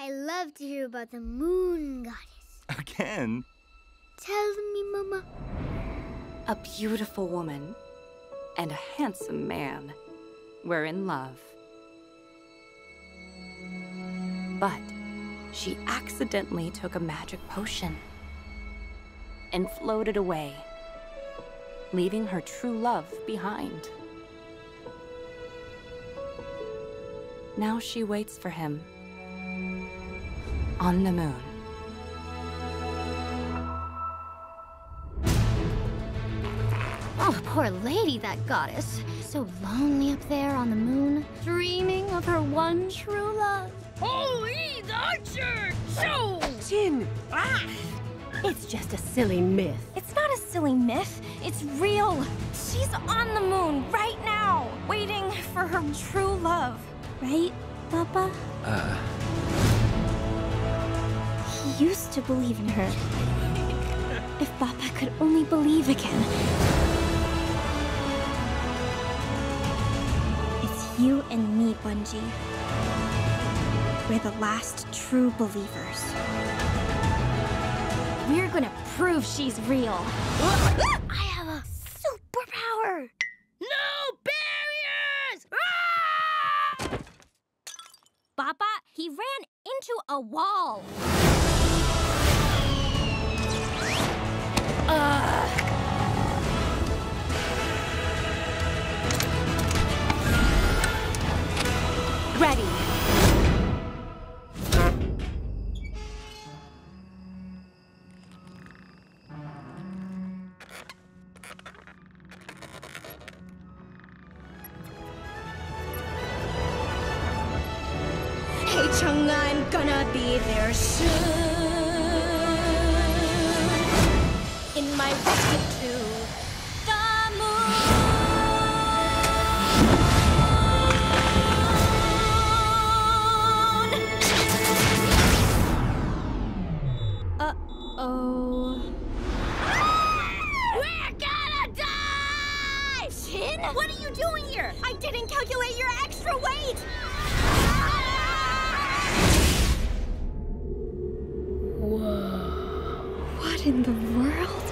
I love to hear about the moon goddess. Again? Tell me, Mama. A beautiful woman and a handsome man were in love. But she accidentally took a magic potion and floated away, leaving her true love behind. Now she waits for him on the moon. Oh, poor lady, that goddess. So lonely up there on the moon, dreaming of her one true love. Hou Yi the archer! So! Chin! Ah! It's just a silly myth. It's not a silly myth. It's real. She's on the moon right now, waiting for her true love. Right, Papa? Uh. Used to believe in her. If Papa could only believe again. It's you and me, Bungee. We're the last true believers. We're gonna prove she's real. I have a superpower! No barriers! Ah! Papa, he ran into a wall. Chang'e, I'm gonna be there soon. In my rocket to the moon. Uh-oh. We're gonna die! Chin? What are you doing here? I didn't calculate your extra weight! in the world?